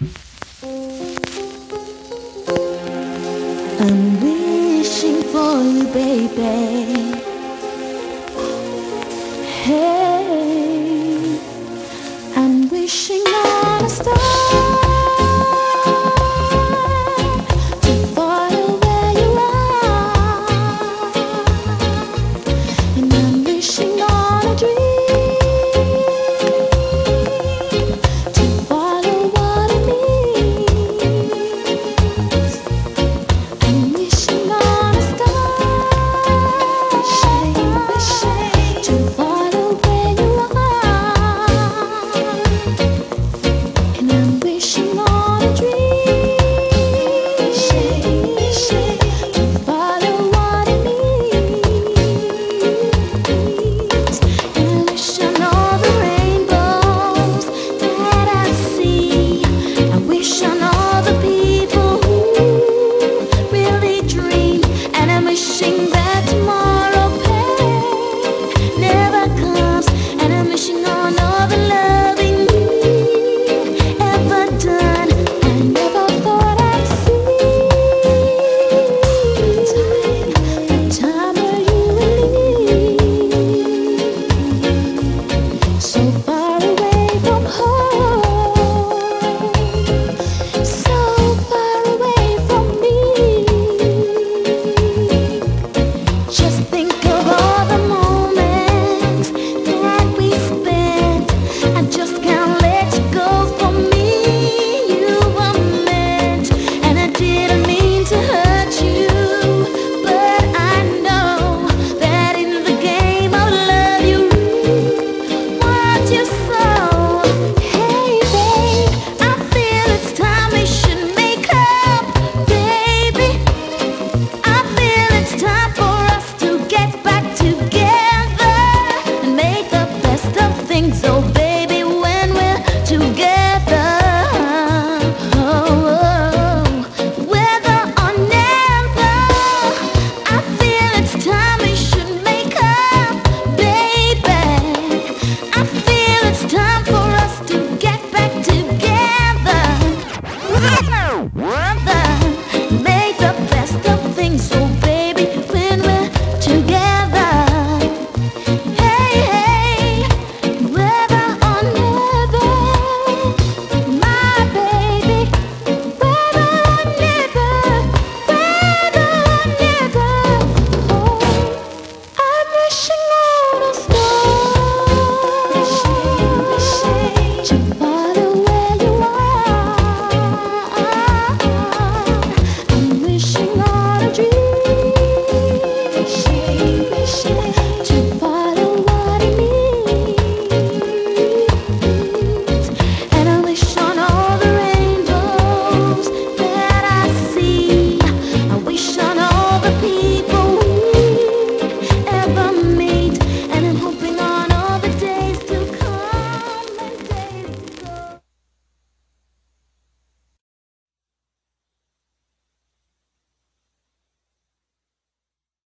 I'm wishing for you, baby. Hey.